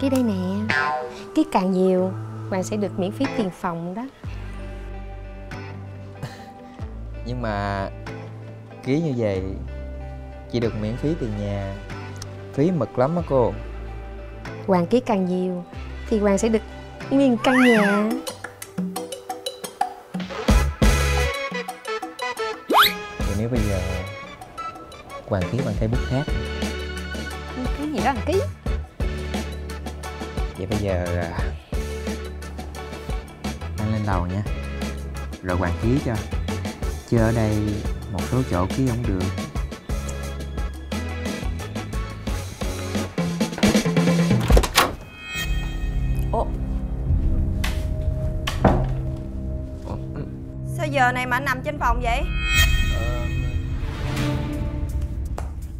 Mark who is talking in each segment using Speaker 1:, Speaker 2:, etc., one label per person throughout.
Speaker 1: Ký đây nè. Ký càng nhiều Hoàng sẽ được miễn phí tiền phòng đó.
Speaker 2: Nhưng mà Ký như vậy Chỉ được miễn phí tiền nhà. Phí mực lắm á cô.
Speaker 1: Hoàng ký càng nhiều Thì Hoàng sẽ được nguyên căn nhà.
Speaker 2: Thì nếu bây giờ Hoàng ký bằng cây bút khác.
Speaker 1: Cái gì đó là ký
Speaker 2: giờ à, Anh lên lầu nha. Rồi Hoàng ký cho. Chứ ở đây một số chỗ ký không được.
Speaker 3: Ủa Sao giờ này mà anh nằm trên phòng vậy?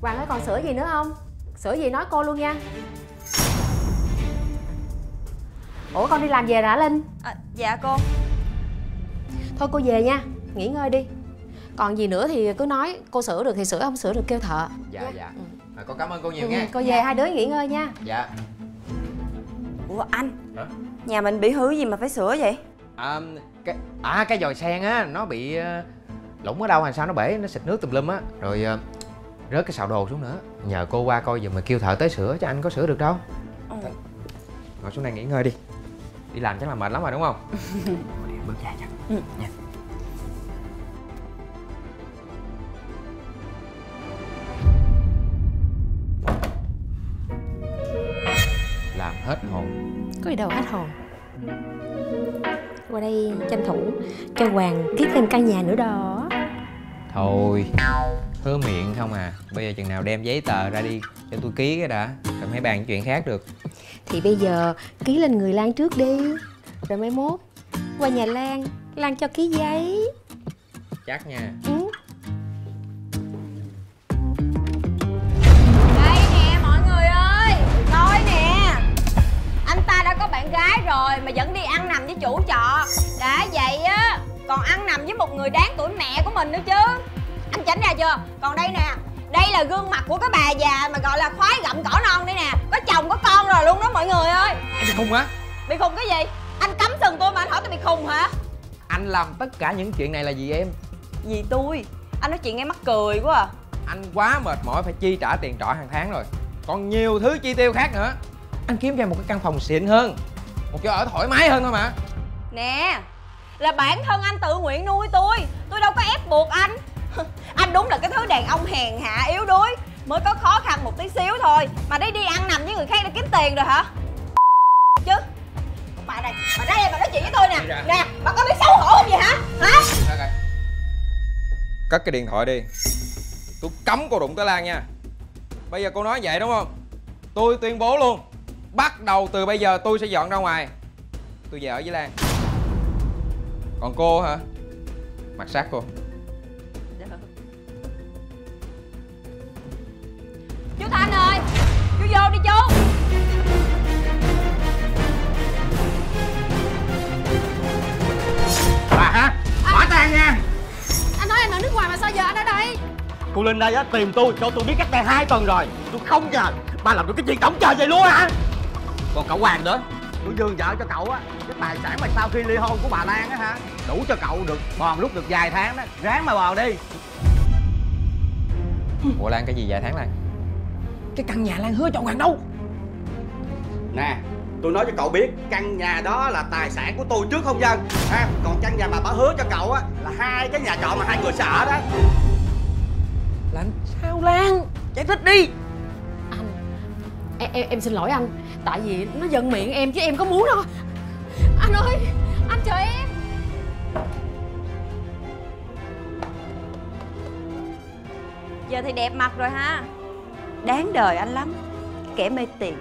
Speaker 1: Hoàng ơi còn sữa gì nữa không? Sữa gì nói cô luôn nha Ủa con đi làm về rồi hả Linh?
Speaker 3: à, Dạ cô
Speaker 1: Thôi cô về nha, nghỉ ngơi đi. Còn gì nữa thì cứ nói. Cô sửa được thì sửa, không sửa được kêu thợ.
Speaker 2: Dạ dạ. à, Con cảm ơn cô nhiều
Speaker 1: ừ,
Speaker 2: nha.
Speaker 1: Cô về hai đứa nghỉ ngơi nha.
Speaker 2: Dạ.
Speaker 3: Ủa anh
Speaker 2: Hả?
Speaker 3: Nhà mình bị hư gì mà phải sửa vậy?
Speaker 2: À, cái à cái dòi sen á nó bị uh, lủng ở đâu hay sao nó bể nó xịt nước tùm lum á. Rồi uh, rớt cái xào đồ xuống nữa. Nhờ cô qua coi giùm mà kêu thợ tới sửa chứ anh có sửa được đâu.
Speaker 3: Ừ.
Speaker 2: ngồi xuống đây nghỉ ngơi đi đi làm chắc là mệt lắm rồi đúng không? Đi bước ra cho
Speaker 3: Ừ.
Speaker 2: nha. Làm hết hồn.
Speaker 1: Có gì đâu hết hồn. Qua đây tranh thủ cho Hoàng ký thêm căn nhà nữa đó.
Speaker 2: Thôi Hứa miệng không à. Bây giờ chừng nào đem giấy tờ ra đi Cho tôi ký cái đã. Rồi mới bàn chuyện khác được
Speaker 1: Thì bây giờ ký lên người Lan trước đi. Rồi mai mốt Qua nhà Lan Lan cho ký giấy.
Speaker 2: Chắc nha.
Speaker 1: Ừ.
Speaker 3: Đây nè mọi người ơi. Coi nè. Anh ta đã có bạn gái rồi Mà vẫn đi ăn nằm với chủ trọ. Đã vậy á Còn ăn nằm với một người đáng tuổi mẹ của mình nữa chứ. Anh tránh ra chưa? Còn đây nè đây là gương mặt của cái bà già mà gọi là khoái gặm cỏ non đây nè. Có chồng có con rồi luôn đó mọi người ơi.
Speaker 2: Anh bị khùng hả?
Speaker 3: Bị khùng cái gì? Anh cấm sừng tôi mà anh hỏi tôi bị khùng hả?
Speaker 2: Anh làm tất cả những chuyện này là gì em?
Speaker 3: Gì tôi? Anh nói chuyện nghe mắc cười quá à.
Speaker 2: Anh quá mệt mỏi phải chi trả tiền trọ hàng tháng rồi. Còn nhiều thứ chi tiêu khác nữa. Anh kiếm cho em một cái căn phòng xịn hơn Một chỗ ở thoải mái hơn thôi mà.
Speaker 3: Nè Là bản thân anh tự nguyện nuôi tôi. Tôi đâu có ép buộc anh Anh đúng là cái thứ đàn ông hèn hạ yếu đuối. Mới có khó khăn một tí xíu thôi. Mà đi đi ăn nằm với người khác để kiếm tiền rồi hả? Chứ. Bà này, bà ra đây bà nói chuyện với tôi nè.
Speaker 2: Ra.
Speaker 3: Nè, bà có biết xấu hổ không vậy hả? Hả?
Speaker 2: Cất cái điện thoại đi. Tôi cấm cô đụng tới Lan nha. Bây giờ cô nói vậy đúng không? Tôi tuyên bố luôn. Bắt đầu từ bây giờ tôi sẽ dọn ra ngoài. Tôi về ở với Lan. Còn cô hả? Mặt sát cô
Speaker 3: Thanh ơi. Chú vô đi chú.
Speaker 4: Bà hả? Hỏa tang nha.
Speaker 1: Anh nói em ở nước ngoài mà sao giờ anh ở đây?
Speaker 4: Cô Linh đây á tìm tôi cho tôi biết cách đây hai tuần rồi. Tôi không chờ Bà làm được cái chuyện tổng chờ vậy luôn hả? Còn cậu Hoàng nữa? Tôi dương vợ cho cậu á. Cái tài sản mà sau khi ly hôn của bà Lan á hả? Đủ cho cậu được bòn lúc được vài tháng đó. Ráng mà bòn đi.
Speaker 2: Ủa Lan cái gì vài tháng Lan Cái căn nhà Lan hứa cho Hoàng đâu?
Speaker 4: Nè Tôi nói cho cậu biết căn nhà đó là tài sản của tôi trước hôn nhân ha Còn căn nhà mà bà hứa cho cậu á Là hai cái nhà trọ mà hai người sẽ ở đó
Speaker 2: Lan sao Lan? Giải thích đi.
Speaker 1: Anh em, em, em xin lỗi anh Tại vì nó giận miệng em chứ em có muốn đâu. Anh ơi Anh chờ em.
Speaker 3: Giờ thì đẹp mặt rồi ha Đáng đời anh lắm. Kẻ mê tiền.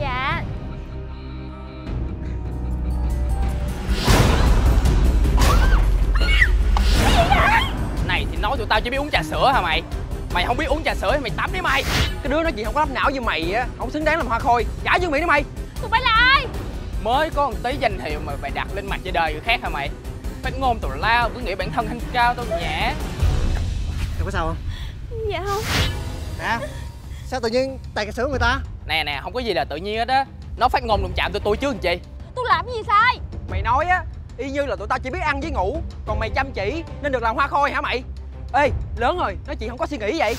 Speaker 1: Dạ.
Speaker 5: Này thì nói tụi tao chỉ biết uống trà sữa hả mày? Mày không biết uống trà sữa thì mày tắm đi mày. Cái đứa nói chuyện không có lắp não như mày á. Không xứng đáng làm hoa khôi. Trả dương miệng đi mày.
Speaker 1: Tụi bay là ai
Speaker 5: Mới có một tí danh hiệu mà mày đặt lên mặt cho đời người khác hả mày? Phát ngôn tào lao cứ nghĩ bản thân thanh cao tao nhã.
Speaker 6: Em có sao không?
Speaker 7: Dạ không.
Speaker 6: Nè Sao tự nhiên tay cái sướng người ta?
Speaker 5: Nè nè không có gì là tự nhiên hết á. Nó phát ngôn đụng chạm tụi tôi chứ làm chi
Speaker 7: Tôi làm gì sai?
Speaker 8: Mày nói á Y như là tụi tao chỉ biết ăn với ngủ Còn mày chăm chỉ nên được làm hoa khôi hả mày? Ê lớn rồi nói chuyện không có suy nghĩ vậy.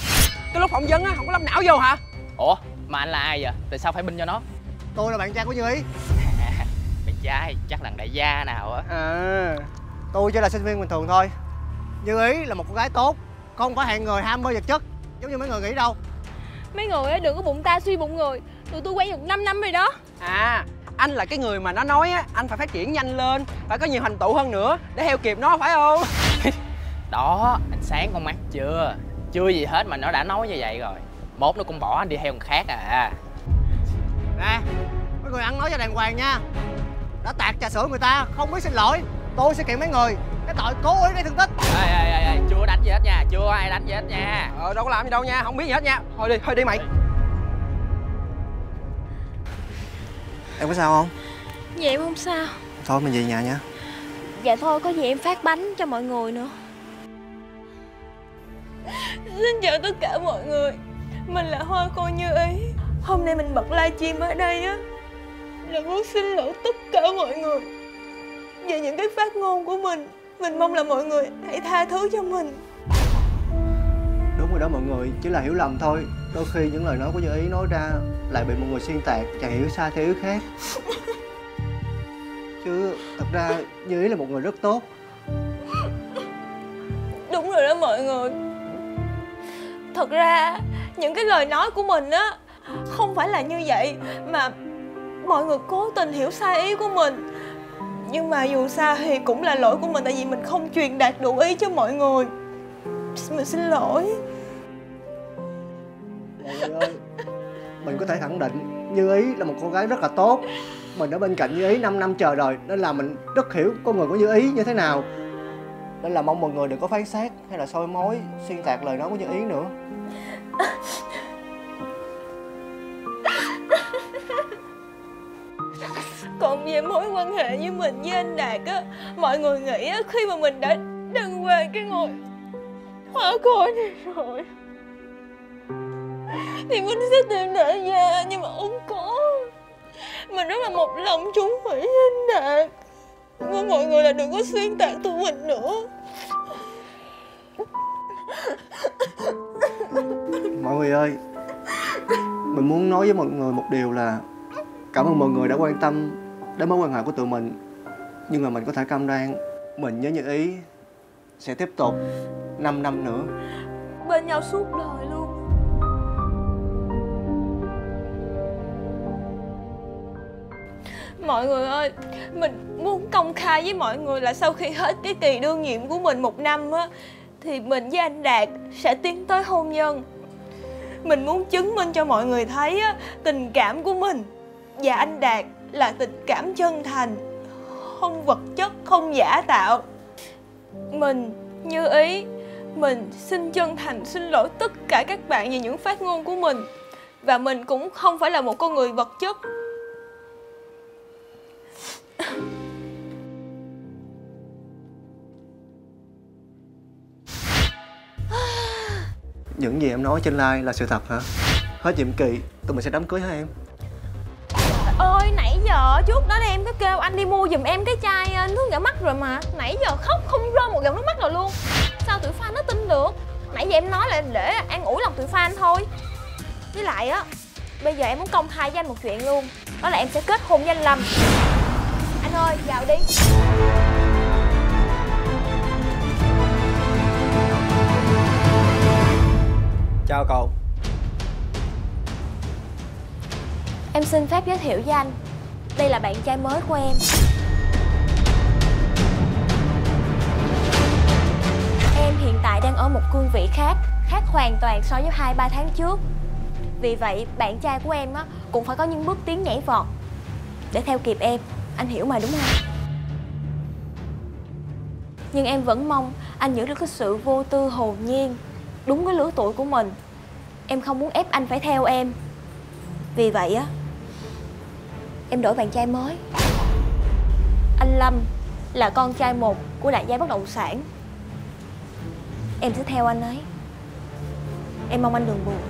Speaker 8: Cái lúc phỏng vấn á không có lâm não vô hả?
Speaker 5: Ủa mà anh là ai vậy? Tại sao phải binh cho nó?
Speaker 6: Tôi là bạn trai của Như Ý
Speaker 5: Mày trai chắc là đại gia nào á.
Speaker 6: À Tôi chỉ là sinh viên bình thường thôi. Như Ý là một cô gái tốt Không phải hạng người ham mê vật chất Giống như mấy người nghĩ đâu.
Speaker 7: Mấy người á đừng có bụng ta suy bụng người. Tụi tôi quen được 5 năm rồi đó.
Speaker 8: À anh là cái người mà nó nói á Anh phải phát triển nhanh lên Phải có nhiều thành tựu hơn nữa Để theo kịp nó phải không?
Speaker 5: Đó anh sáng con mắt chưa? Chưa gì hết mà nó đã nói như vậy rồi. Mốt nó cũng bỏ anh đi theo người khác à.
Speaker 6: Nè Mấy người ăn nói cho đàng hoàng nha Đã tạt trà sữa người ta Không biết xin lỗi. Tôi sẽ kiện mấy người. Cái tội cố ý gây thương tích.
Speaker 5: Ê, ê, ê, ê, chưa đánh gì hết nha chưa ai đánh gì hết nha.
Speaker 8: Ờ đâu có làm gì đâu nha Không biết gì hết nha. Thôi đi thôi đi mày.
Speaker 6: Em có sao không?
Speaker 7: Dạ em không sao.
Speaker 6: Thôi mình về nhà nha.
Speaker 7: Dạ thôi có gì em phát bánh cho mọi người nữa. Xin chào tất cả mọi người. Mình là Hoa Cô Như Ý. Hôm nay mình bật livestream ở đây á Là muốn xin lỗi tất cả mọi người. Về những cái phát ngôn của mình Mình mong là mọi người hãy tha thứ cho mình.
Speaker 9: Đúng rồi đó mọi người, chỉ là hiểu lầm thôi. Đôi khi những lời nói của Như Ý nói ra Lại bị mọi người xuyên tạc và hiểu sai theo ý khác. Chứ thật ra Như Ý là một người rất tốt.
Speaker 7: Đúng rồi đó mọi người. Thật ra những cái lời nói của mình á Không phải là như vậy Mà mọi người cố tình hiểu sai ý của mình. Nhưng mà dù sao thì cũng là lỗi của mình Tại vì mình không truyền đạt đủ ý cho mọi người. Mình xin lỗi.
Speaker 9: Mọi người ơi Mình có thể khẳng định Như Ý là một cô gái rất là tốt. Mình ở bên cạnh Như Ý 5 năm chờ rồi Nên là mình rất hiểu con người của Như Ý như thế nào. Nên là mong mọi người đừng có phán xét Hay là soi mối xuyên tạc lời nói của Như Ý nữa
Speaker 7: Còn về mối quan hệ với mình với anh Đạt á, Mọi người nghĩ á, khi mà mình đã đăng quang cái ngôi hoa khôi này rồi. Thì mình sẽ tìm đại gia Nhưng mà không có. Mình rất là một lòng chung thủy với anh Đạt. Mong mọi người là đừng có xuyên tạc tụi mình nữa.
Speaker 9: Mọi người ơi, Mình muốn nói với mọi người một điều là Cảm ơn mọi người đã quan tâm Đến mối quan hệ của tụi mình Nhưng mà mình có thể cam đoan Mình với Như Ý Sẽ tiếp tục 5 năm nữa.
Speaker 7: Bên nhau suốt đời luôn. Mọi người ơi, mình muốn công khai với mọi người là sau khi hết cái kỳ đương nhiệm của mình một năm á Thì mình với anh Đạt sẽ tiến tới hôn nhân. Mình muốn chứng minh cho mọi người thấy á, tình cảm của mình và anh Đạt là tình cảm chân thành Không vật chất, không giả tạo Mình như ý Mình xin chân thành xin lỗi tất cả các bạn về những phát ngôn của mình Và mình cũng không phải là một con người vật chất
Speaker 9: Những gì em nói trên live là sự thật hả? Hết nhiệm kỳ tụi mình sẽ đám cưới hả em?
Speaker 7: Giờ trước đó em có kêu anh đi mua giùm em cái chai ờ, nước nhỏ mắt rồi mà. Nãy giờ khóc không rơi một giọt nước mắt nào luôn. Sao tụi fan nó tin được? Nãy giờ em nói là để an ủi lòng tụi fan thôi. Với lại á Bây giờ em muốn công khai với anh một chuyện luôn. Đó là em sẽ kết hôn với anh Lâm. Anh ơi vào đi.
Speaker 9: Chào cậu.
Speaker 7: Em xin phép giới thiệu với anh đây là bạn trai mới của em. Em hiện tại đang ở một cương vị khác Khác hoàn toàn so với 2-3 tháng trước. Vì vậy, bạn trai của em á, cũng phải có những bước tiến nhảy vọt. Để theo kịp em, Anh hiểu mà đúng không? Nhưng em vẫn mong anh giữ được cái sự vô tư hồn nhiên, Đúng cái lứa tuổi của mình. Em không muốn ép anh phải theo em. Vì vậy á Em đổi bạn trai mới.
Speaker 10: Anh Lâm là con trai một của đại gia bất động sản. Em sẽ theo anh ấy. Em mong anh đừng buồn.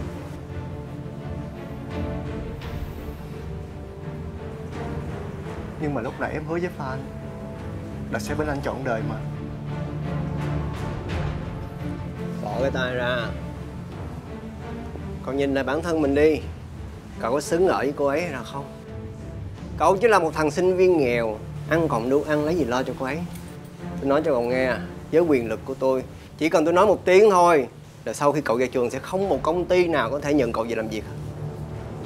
Speaker 9: Nhưng mà lúc nãy em hứa với Phan Là sẽ bên anh trọn đời mà.
Speaker 11: Bỏ cái tay ra. Còn nhìn lại bản thân mình đi cậu có xứng ở với cô ấy hay là không cậu chỉ là một thằng sinh viên nghèo, ăn còn đủ ăn lấy gì lo cho cô ấy. Tôi nói cho cậu nghe, với quyền lực của tôi, chỉ cần tôi nói một tiếng thôi, là sau khi cậu ra trường sẽ không một công ty nào có thể nhận cậu về làm việc.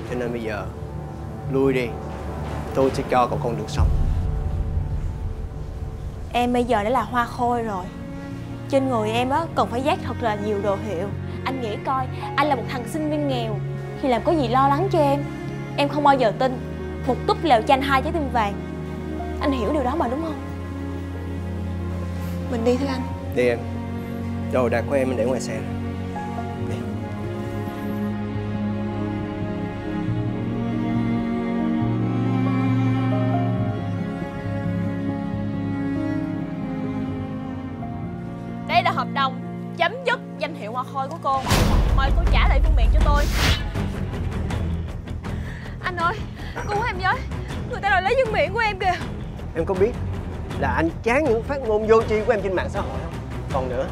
Speaker 11: Cho nên bây giờ, lui đi, tôi sẽ cho cậu con đường sống.
Speaker 10: Em bây giờ đã là hoa khôi rồi. Trên người em á còn phải dát thật là nhiều đồ hiệu. Anh nghĩ coi, Anh là một thằng sinh viên nghèo, Thì làm có gì lo lắng cho em? Em không bao giờ tin. Một túp lều chanh hai trái tim vàng. Anh hiểu điều đó mà đúng không? Mình đi thôi anh.
Speaker 11: Đi em. Đồ đạc của em mình để ngoài xe rồi.
Speaker 10: Đây là hợp đồng chấm dứt danh hiệu hoa khôi của cô. Mời cô trả lại phương miệng cho tôi. Anh ơi Cứu em với Người ta đòi lấy dương miệng của em kìa
Speaker 11: Em có biết là anh chán những phát ngôn vô tri của em trên mạng xã hội không? Còn nữa,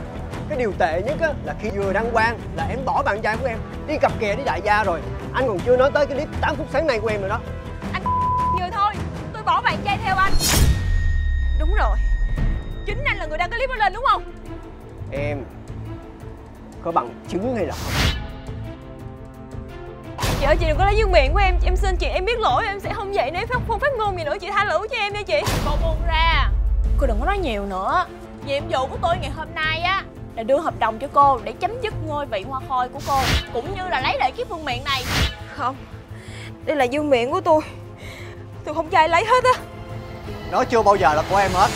Speaker 11: cái điều tệ nhất á, là khi vừa đăng quang là em bỏ bạn trai của em đi cặp kè với đại gia rồi. Anh còn chưa nói tới cái clip 8 phút sáng nay của em nữa đó.
Speaker 10: Vừa thôi Tôi bỏ bạn trai theo anh Đúng rồi Chính anh là người đăng cái clip đó lên đúng không
Speaker 11: Em có bằng chứng hay là không?
Speaker 10: Chị ơi chị đừng có lấy dương miệng của em. Em xin chị em biết lỗi em sẽ không vậy nếu phát không phát ngôn gì nữa. Chị tha lỗi cho em nha chị. Cô buông ra. Cô đừng có nói nhiều nữa. Nhiệm vụ của tôi ngày hôm nay á là đưa hợp đồng cho cô để chấm dứt ngôi vị hoa khôi của cô cũng như là lấy lại cái phương miệng này. Không đây là dương miệng của tôi. Tôi không cho ai lấy hết á.
Speaker 9: Nó chưa bao giờ là của em hết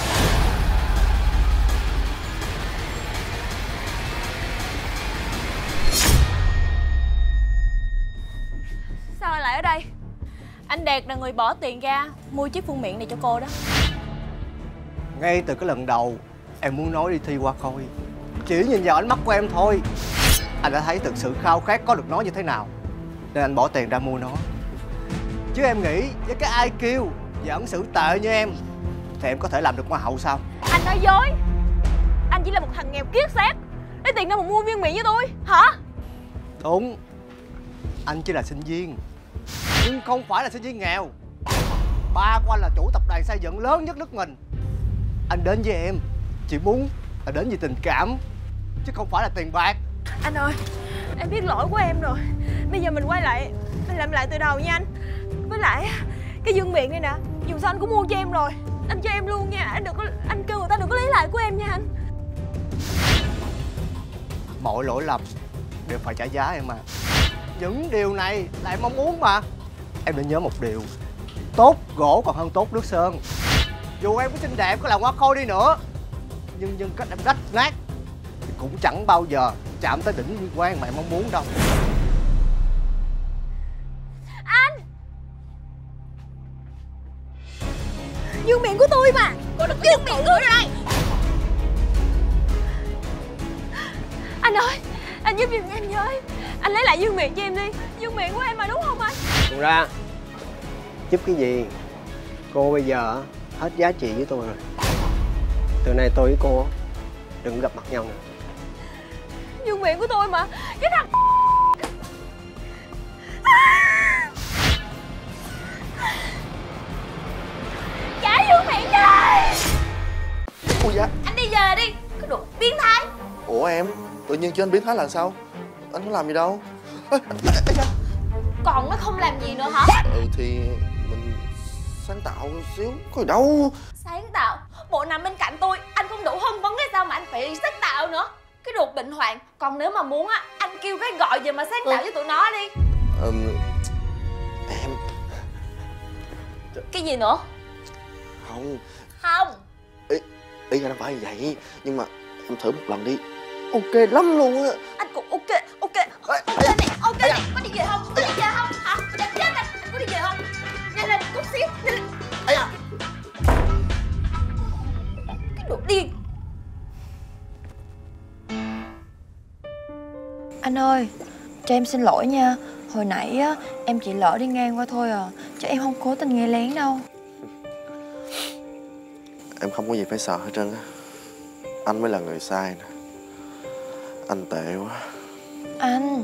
Speaker 10: anh đạt là người bỏ tiền ra mua chiếc phương miệng này cho cô đó.
Speaker 9: Ngay từ cái lần đầu Em muốn nói đi thi qua khôi Chỉ nhìn vào ánh mắt của em thôi. Anh đã thấy thực sự khao khát có được nó như thế nào Nên anh bỏ tiền ra mua nó. Chứ em nghĩ với cái IQ và ứng xử tệ như em Thì em có thể làm được hoa hậu sao?
Speaker 10: Anh nói dối. Anh chỉ là một thằng nghèo kiết xác. Lấy tiền đâu mà mua viên miệng với tôi hả?
Speaker 9: Đúng. Anh chỉ là sinh viên Nhưng không phải là sinh viên nghèo. Ba của anh là chủ tập đoàn xây dựng lớn nhất nước mình. Anh đến với em Chỉ muốn là đến vì tình cảm Chứ không phải là tiền bạc.
Speaker 10: Anh ơi em biết lỗi của em rồi. Bây giờ mình quay lại mình làm lại từ đầu nha anh. Với lại cái dương miệng này nè dù sao anh cũng mua cho em rồi. Anh cho em luôn nha anh đừng có anh kêu người ta đừng có lấy lại của em nha anh.
Speaker 9: Mọi lỗi lầm đều phải trả giá em mà Những điều này là em mong muốn mà Em nên nhớ một điều. Tốt gỗ còn hơn tốt nước sơn. Dù em có xinh đẹp có là hoa khôi đi nữa Nhưng nhưng cách em rách nát. Thì cũng chẳng bao giờ chạm tới đỉnh vinh quang mà em mong muốn đâu.
Speaker 10: Dương miệng của tôi mà! Cô đừng có dương miệng của đây! Anh ơi anh giúp giùm em với. Anh lấy lại dương miệng cho em đi. Dương miệng của em mà đúng không anh
Speaker 11: Còn ra Giúp cái gì Cô bây giờ hết giá trị với tôi rồi Từ nay tôi với cô Đừng gặp mặt nhau nữa
Speaker 10: dương miệng của tôi mà cái thằng trả dương miệng đây
Speaker 12: Ui da
Speaker 10: anh đi về đi cái đồ biến thái
Speaker 12: Ủa em Tự nhiên cho anh biến thái là sao Anh có làm gì đâu Ê, ê, ê, da.
Speaker 10: Còn nó không làm gì nữa hả?
Speaker 12: Ừ thì mình sáng tạo xíu Có gì đâu.
Speaker 10: Sáng tạo? Bộ nằm bên cạnh tôi anh không đủ hưng vấn hay sao mà anh phải sáng tạo nữa? Cái đồ bệnh hoạn còn nếu mà muốn á anh kêu cái gọi về mà sáng tạo với tụi nó đi.
Speaker 12: Ừm, Em.
Speaker 10: Cái gì nữa?
Speaker 12: Không.
Speaker 10: Không.
Speaker 12: Ý là không phải như vậy Nhưng mà em thử một lần đi. Ok lắm luôn á.
Speaker 10: Anh cũng ok ok. Lên nè ok nè có đi về không? Có đi về không? Hả? Đẹp chết anh có đi về không? Nhanh lên chút xíu. Nhanh lên.
Speaker 12: Da.
Speaker 10: Cái đồ điên.
Speaker 13: Anh ơi, cho em xin lỗi nha. Hồi nãy á, em chỉ lỡ đi ngang qua thôi à. Chứ em không cố tình nghe lén đâu.
Speaker 12: Em không có gì phải sợ hết trơn á. Anh mới là người sai nè. Anh tệ quá.
Speaker 13: Anh,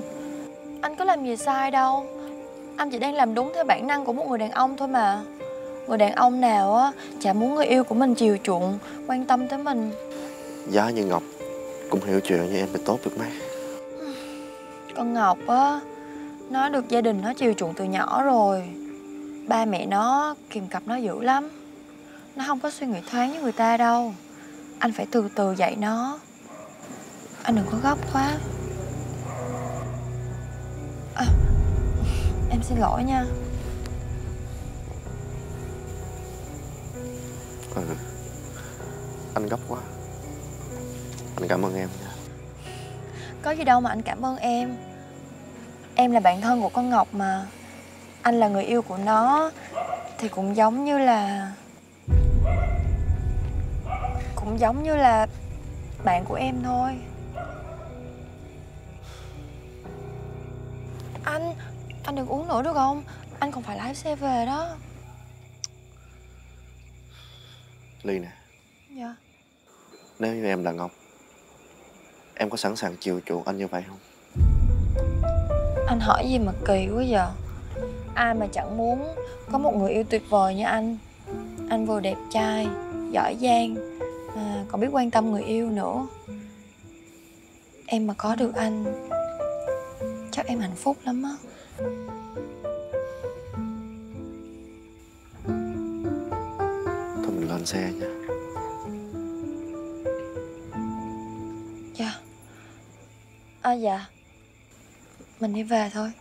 Speaker 13: anh có làm gì sai đâu. Anh chỉ đang làm đúng theo bản năng của một người đàn ông thôi mà. Người đàn ông nào á, chả muốn người yêu của mình chiều chuộng Quan tâm tới mình.
Speaker 12: Giá như Ngọc Cũng hiểu chuyện như em thì tốt được mấy.
Speaker 13: Con Ngọc á Nó được gia đình nó chiều chuộng từ nhỏ rồi. Ba mẹ nó kìm cặp nó dữ lắm. Nó không có suy nghĩ thoáng như người ta đâu. Anh phải từ từ dạy nó. Anh đừng có gấp quá Em xin lỗi nha.
Speaker 12: Ừ. Anh gấp quá. Anh cảm ơn em nha.
Speaker 13: Có gì đâu mà anh cảm ơn em. Em là bạn thân của con Ngọc mà. Anh là người yêu của nó Thì cũng giống như là Cũng giống như là Bạn của em thôi. Anh Anh đừng uống nữa được không? Anh còn phải lái xe về đó.
Speaker 12: Ly nè.
Speaker 13: Dạ.
Speaker 12: Nếu như em là Ngọc Em có sẵn sàng chiều chuộng anh như vậy không?
Speaker 13: Anh hỏi gì mà kỳ quá giờ Ai mà chẳng muốn Có một người yêu tuyệt vời như anh? Anh vừa đẹp trai Giỏi giang à, Còn biết quan tâm người yêu nữa. Em mà có được anh Chắc em hạnh phúc lắm á
Speaker 12: Thôi mình lên xe nha.
Speaker 13: Dạ. À dạ. Mình đi về thôi.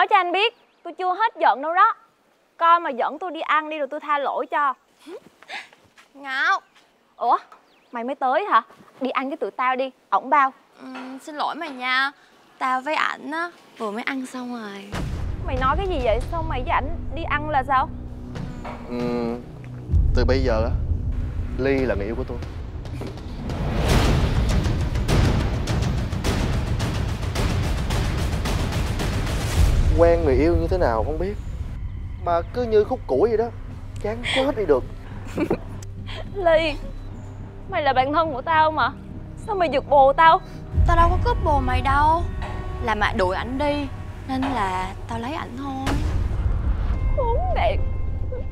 Speaker 10: Nói cho anh biết Tôi chưa hết giận đâu đó Coi mà dẫn tôi đi ăn đi rồi tôi tha lỗi cho
Speaker 13: Ngọc
Speaker 10: Ủa? Mày mới tới hả? Đi ăn với tụi tao đi Ổng bao
Speaker 13: Ừm, Xin lỗi mày nha Tao với ảnh á Vừa mới ăn xong rồi
Speaker 10: Mày nói cái gì vậy? Sao mày với ảnh đi ăn là sao?
Speaker 12: Ừm, Từ bây giờ á Ly là người yêu của tôi Quen người yêu như thế nào không biết. Mà cứ như khúc củi vậy đó Chán chết đi được.
Speaker 10: Ly Mày là bạn thân của tao mà Sao mày giật bồ tao?
Speaker 13: Tao đâu có cướp bồ mày đâu. Là mẹ đuổi ảnh đi Nên là tao lấy ảnh thôi.
Speaker 10: Khốn nạn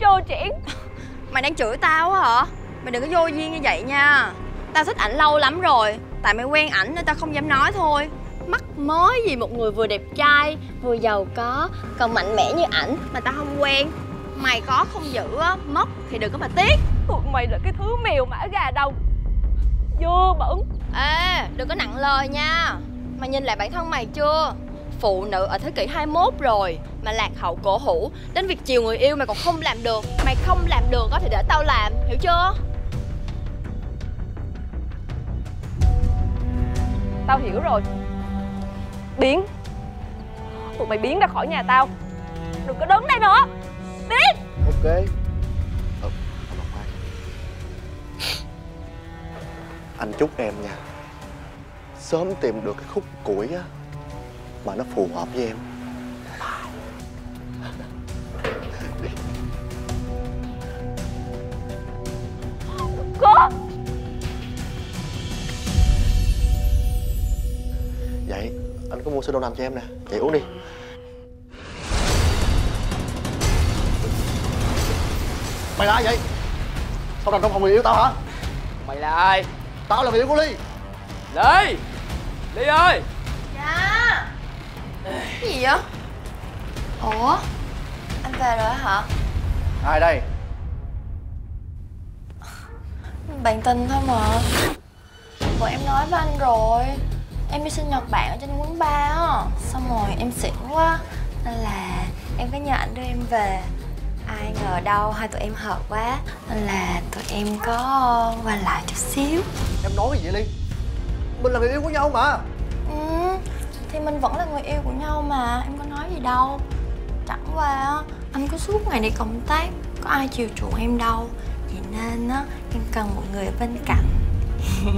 Speaker 10: Trơ trẽn
Speaker 13: Mày đang chửi tao á hả? Mày đừng có vô duyên như vậy nha. Tao thích ảnh lâu lắm rồi Tại mày quen ảnh nên tao không dám nói thôi Mắc mới gì một người vừa đẹp trai Vừa giàu có Còn mạnh mẽ như ảnh. Mà tao không quen. Mày có không giữ á Mất thì đừng có mà tiếc.
Speaker 10: Tụi mày là cái thứ mèo mã gà đâu Dơ bẩn.
Speaker 13: Ê đừng có nặng lời nha. Mày nhìn lại bản thân mày chưa? Phụ nữ ở thế kỷ 21 rồi Mà lạc hậu cổ hủ. Đến việc chiều người yêu mày còn không làm được. Mày không làm được á thì để tao làm Hiểu chưa?
Speaker 10: Tao hiểu rồi Biến. Tụi mày biến ra khỏi nhà tao. Đừng có đứng đây nữa. Biến.
Speaker 12: Ok. Ừ, Anh chúc em nha. Sớm tìm được cái khúc củi á Mà nó phù hợp với em. Anh có mua sữa đậu nành cho em nè. Vậy uống đi. Mày là ai vậy? Sao nằm trong phòng người yêu tao hả?
Speaker 5: Mày là ai?
Speaker 12: Tao là người yêu của Ly.
Speaker 5: Ly! Ly ơi!
Speaker 13: Dạ. Gì vậy? Ủa? Anh về rồi hả?
Speaker 9: Ai đây?
Speaker 13: Bạn tình thôi mà. Bữa em nói với anh rồi Em đi sinh nhật bạn ở trên quán bar á. Xong rồi em xỉn quá Nên là em có nhờ anh đưa em về. Ai ngờ đâu hai tụi em hợp quá Nên là tụi em có qua lại chút xíu.
Speaker 9: Em nói cái gì vậy ly? Mình là người yêu của nhau mà.
Speaker 13: Ừ Thì mình vẫn là người yêu của nhau mà Em có nói gì đâu. Chẳng qua á Anh cứ suốt ngày đi công tác Có ai chiều chuộng em đâu. Vậy nên á Em cần một người bên cạnh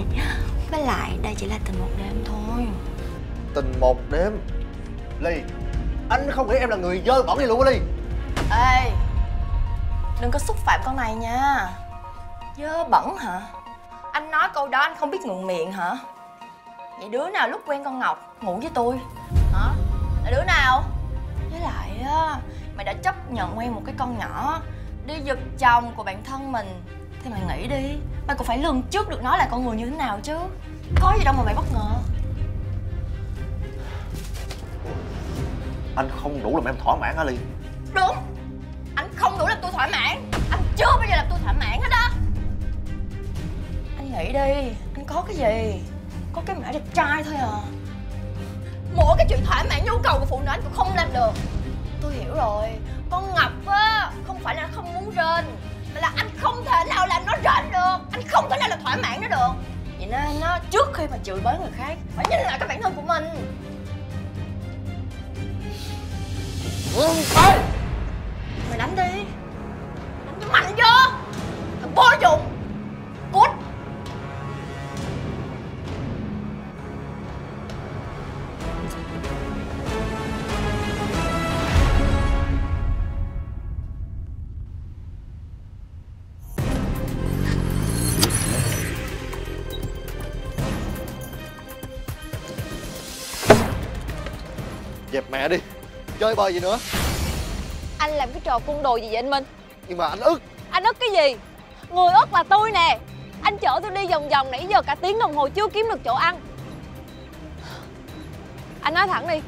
Speaker 13: Với lại đây chỉ là tình một đêm thôi.
Speaker 9: Tình một đêm? Ly anh không nghĩ em là người dơ bẩn gì luôn á ly.
Speaker 13: Ê Đừng có xúc phạm con này nha. Dơ bẩn hả? Anh nói câu đó anh không biết ngượng miệng hả? Vậy đứa nào lúc quen con Ngọc Ngủ với tôi? Hả? Là đứa nào? Với lại á Mày đã chấp nhận quen một cái con nhỏ Đi giật chồng của bạn thân mình Thì mày nghĩ đi Mày cũng phải lường trước được nó là con người như thế nào chứ. Có gì đâu mà mày bất ngờ.
Speaker 9: Anh không đủ làm em thỏa mãn hả ly?
Speaker 13: Đúng. Anh không đủ làm tôi thỏa mãn. Anh chưa bao giờ làm tôi thỏa mãn hết á. Anh nghĩ đi Anh có cái gì? Có cái mã đẹp trai thôi à. Mỗi cái chuyện thỏa mãn nhu cầu của phụ nữ anh cũng không làm được. Tôi hiểu rồi. Con Ngọc á Không phải là không muốn rên là anh không thể nào làm nó rên được. Anh không thể nào làm thỏa mãn nó được. Vậy nên á Trước khi mà chửi bới người khác Phải nhìn lại cái bản thân của mình. Mày đánh đi. Đánh cho mạnh vô Thằng vô dụng
Speaker 9: chơi bời gì nữa?
Speaker 10: Anh làm cái trò cung đồ gì vậy anh Minh?
Speaker 9: Nhưng mà anh ức.
Speaker 10: Anh ức cái gì? Người ức là tôi nè. Anh chở tôi đi vòng vòng nãy giờ cả tiếng đồng hồ chưa kiếm được chỗ ăn. Anh nói thẳng đi.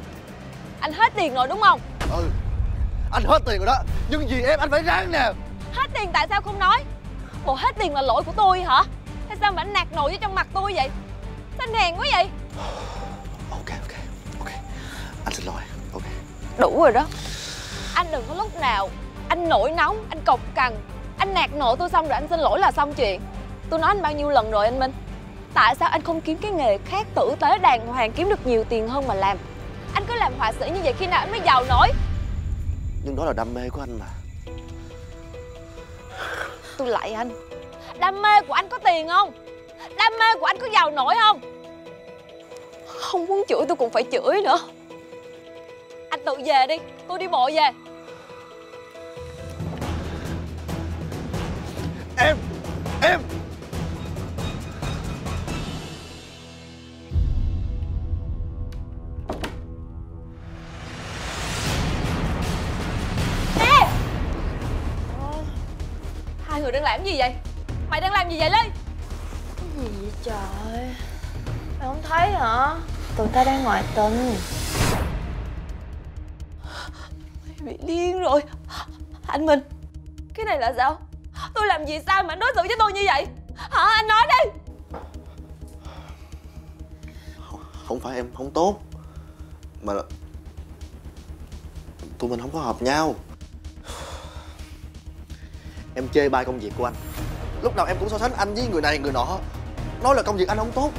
Speaker 10: Anh hết tiền rồi đúng không?
Speaker 9: Ừ. Anh hết tiền rồi đó. Nhưng vì em anh phải ráng nè.
Speaker 10: Hết tiền tại sao không nói? Bộ hết tiền là lỗi của tôi hả? Hay sao mà anh nạt nồi vô trong mặt tôi vậy? Sao anh hèn quá vậy.
Speaker 9: Ok ok ok. Anh xin lỗi
Speaker 10: Đủ rồi đó. Anh đừng có lúc nào Anh nổi nóng, anh cộc cằn Anh nạt nộ tôi xong rồi anh xin lỗi là xong chuyện. Tôi nói anh bao nhiêu lần rồi anh Minh? Tại sao anh không kiếm cái nghề khác tử tế đàng hoàng kiếm được nhiều tiền hơn mà làm? Anh cứ làm họa sĩ như vậy khi nào anh mới giàu nổi?
Speaker 9: Nhưng đó là đam mê của anh mà.
Speaker 10: Tôi lại anh. Đam mê của anh có tiền không? Đam mê của anh có giàu nổi không? Không muốn chửi tôi cũng phải chửi nữa Anh tự về đi Tôi đi bộ về.
Speaker 9: Em em.
Speaker 10: Hai người đang làm gì vậy? Mày đang làm gì vậy Ly
Speaker 13: Cái gì vậy trời? Mày không thấy hả? Tụi ta đang ngoại tình
Speaker 10: Bị điên rồi. Anh Minh? Cái này là sao? Tôi làm gì sao mà anh đối xử với tôi như vậy? Hả, anh nói đi.
Speaker 12: Không phải em không tốt, mà là tụi mình không có hợp nhau. Em chê bai công việc của anh. Lúc nào em cũng so sánh anh với người này, người nọ. Nói là công việc anh không tốt,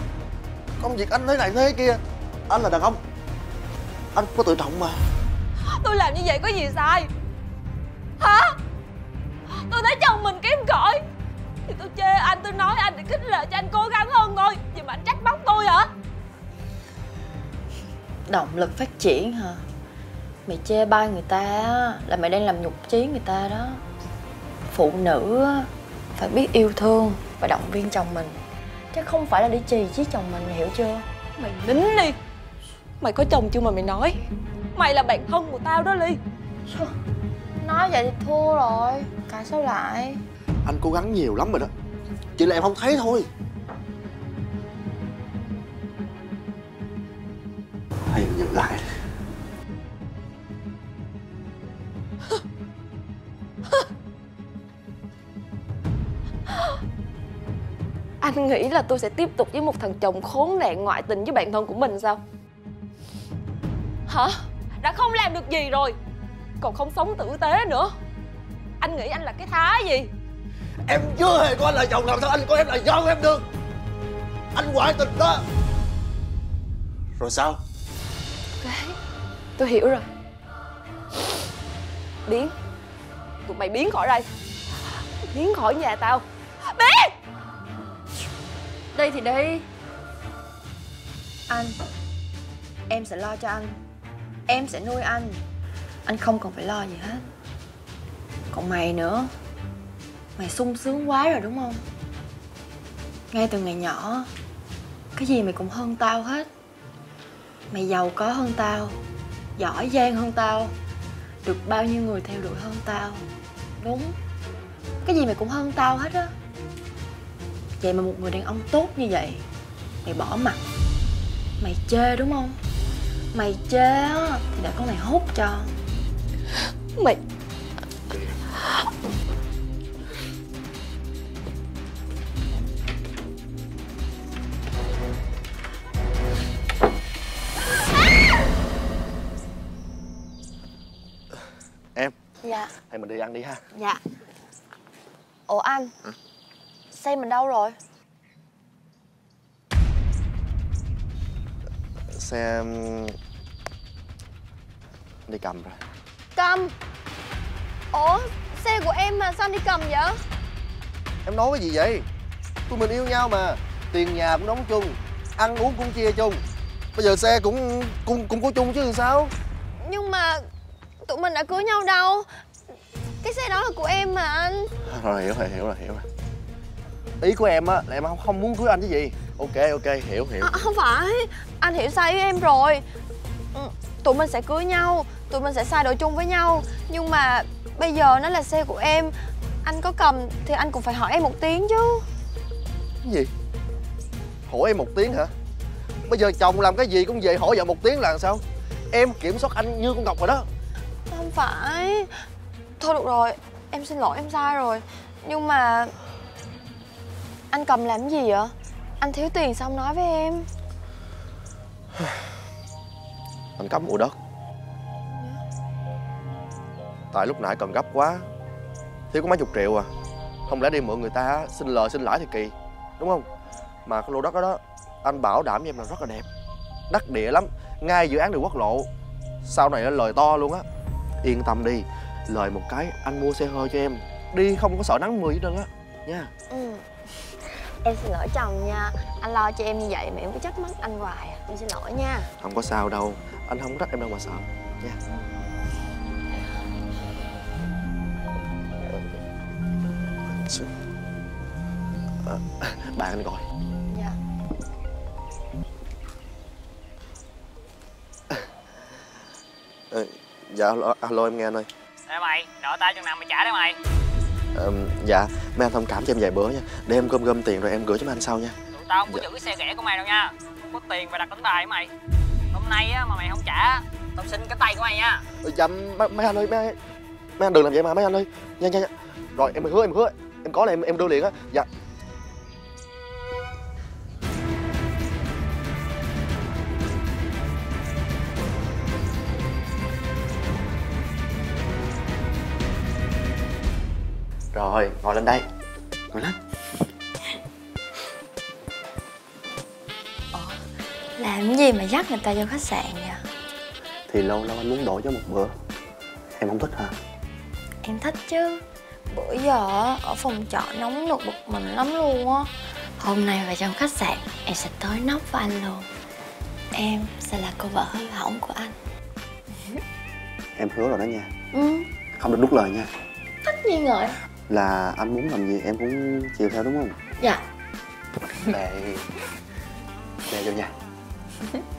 Speaker 12: công việc anh thế này thế kia. Anh là đàn ông. Anh có tự trọng mà.
Speaker 10: Tôi làm như vậy có gì sai? Hả? Tôi thấy chồng mình kém cỏi. Thì tôi chê anh tôi nói anh để khích lệ cho anh cố gắng hơn thôi. Vậy mà anh trách móc tôi hả?
Speaker 13: Động lực phát triển hả? Mày chê bai người ta Là mày đang làm nhục chí người ta đó. Phụ nữ Phải biết yêu thương Và động viên chồng mình. Chứ không phải là để chì chiết chồng mình hiểu chưa?
Speaker 10: Mày nín đi. Mày có chồng chưa mà mày nói Mày là bạn thân của tao đó Ly.
Speaker 13: Nói vậy thì thua rồi. Cãi sao lại?
Speaker 12: Anh cố gắng nhiều lắm rồi đó. Chỉ là em không thấy thôi. Hay nhận lại.
Speaker 13: Anh nghĩ là tôi sẽ tiếp tục với một thằng chồng khốn nạn ngoại tình với bạn thân của mình sao? Hả? Đã không làm được gì rồi. Còn không sống tử tế nữa. Anh nghĩ anh là cái thá gì?
Speaker 12: Em chưa hề coi anh là chồng làm sao anh coi em là con em được? Anh ngoại tình đó. Rồi sao?
Speaker 13: Đấy Tôi hiểu rồi. Biến. Tụi mày biến khỏi đây. Biến khỏi nhà tao. Biến! Đây thì đi Anh. Em sẽ lo cho anh Em sẽ nuôi anh. Anh không cần phải lo gì hết. Còn mày nữa. Mày sung sướng quá rồi đúng không? Ngay từ ngày nhỏ, Cái gì mày cũng hơn tao hết. Mày giàu có hơn tao, Giỏi giang hơn tao, Được bao nhiêu người theo đuổi hơn tao. Đúng. Cái gì mày cũng hơn tao hết á. Vậy mà một người đàn ông tốt như vậy, Mày bỏ mặt, Mày chê đúng không? Mày chê á Thì để con này hút cho. Mày
Speaker 12: Em
Speaker 13: Dạ.
Speaker 12: Hay mình đi ăn đi ha.
Speaker 13: Dạ. Ủa anh Xe mình đâu rồi?
Speaker 12: Xe um, Đi cầm rồi.
Speaker 13: Cầm? Ủa xe của em mà sao anh đi cầm vậy?
Speaker 12: Em nói cái gì vậy? Tụi mình yêu nhau mà. Tiền nhà cũng đóng chung Ăn uống cũng chia chung. Bây giờ xe cũng cũng cũng có chung chứ sao?
Speaker 13: Nhưng mà Tụi mình đã cưới nhau đâu? Cái xe đó là của em mà anh.
Speaker 12: Rồi hiểu rồi hiểu rồi hiểu rồi. Ý của em á là em không, không muốn cưới anh chứ gì? Ok ok hiểu hiểu.
Speaker 13: À, Không phải. Anh hiểu sai với em rồi. Ừ, Tụi mình sẽ cưới nhau Tụi mình sẽ xài đồ chung với nhau. Nhưng mà bây giờ nó là xe của em. Anh có cầm thì anh cũng phải hỏi em một tiếng chứ.
Speaker 12: Cái gì? Hỏi em một tiếng hả? Bây giờ chồng làm cái gì cũng về hỏi vợ một tiếng là sao? Em kiểm soát anh như con Ngọc rồi đó.
Speaker 13: Không phải. Thôi được rồi Em xin lỗi em sai rồi. Nhưng mà Anh cầm làm gì vậy? Anh thiếu tiền không nói với em
Speaker 12: Anh cắm mua đất Tại lúc nãy cần gấp quá. Thiếu có mấy chục triệu à. Không lẽ đi mượn người ta xin lời xin lãi thì kỳ. Đúng không? Mà cái lô đất đó, đó Anh bảo đảm với em là rất là đẹp. Đắc địa lắm. Ngay dự án đường quốc lộ. Sau này là lời to luôn á. Yên tâm đi. Lời một cái anh mua xe hơi cho em. Đi không có sợ nắng mưa gì đâu á. Nha.
Speaker 13: Ừ. Em xin lỗi chồng nha. Anh lo cho em như vậy mà em cứ trách móc anh hoài à. Em xin lỗi nha.
Speaker 12: Không có sao đâu. Anh không trách em đâu mà sợ. Nha. À, Bạn anh gọi.
Speaker 13: Dạ.
Speaker 12: Dạ alo, alo em nghe anh ơi.
Speaker 5: Ê mày, nợ tao chừng nào mày trả đấy mày
Speaker 12: Ờ, Dạ mấy anh thông cảm cho em vài bữa nha. Để em gom gom tiền rồi em gửi cho mấy anh sau nha.
Speaker 5: Tụi tao không có giữ cái xe rẻ của mày đâu nha. Không có tiền mà đặt đánh bài mày? Hôm nay á mà mày không trả Tao xin cái tay của mày nha.
Speaker 12: Dạ mấy, anh ơi mấy, mấy anh đừng làm vậy mà mấy anh ơi. Nha nha nha Rồi em hứa em hứa. Em có là em em đưa liền á. Dạ Rồi, ngồi lên đây. Ngồi lên.
Speaker 13: Làm cái gì mà dắt người ta vô khách sạn vậy?
Speaker 12: Thì lâu lâu anh muốn đổi cho một bữa. Em không thích hả?
Speaker 13: Em thích chứ. Bữa giờ ở phòng trọ nóng nực bực mình lắm luôn á. Hôm nay vào trong khách sạn Em sẽ tới nóc với anh luôn. Em sẽ là cô vợ hư hỏng của anh.
Speaker 12: Em hứa rồi đó nha.
Speaker 13: Ừ,
Speaker 12: Không được đút lời nha.
Speaker 13: Tất nhiên rồi
Speaker 12: Là anh muốn làm gì em cũng chiều theo đúng không?
Speaker 13: Dạ
Speaker 12: Đây Nè vô nha